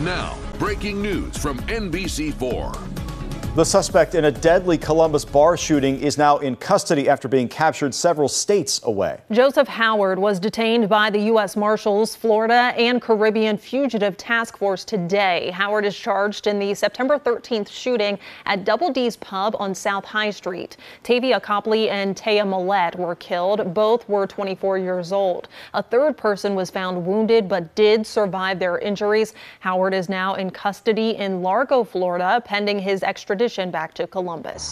Now, breaking news from NBC4. The suspect in a deadly Columbus bar shooting is now in custody after being captured several states away. Joseph Howard was detained by the U.S. Marshals, Florida, and Caribbean Fugitive Task Force today. Howard is charged in the September 13th shooting at Double D's Pub on South High Street. Tavia Copley and Taya Millette were killed. Both were 24 years old. A third person was found wounded but did survive their injuries. Howard is now in custody in Largo, Florida, pending his extradition back to Columbus.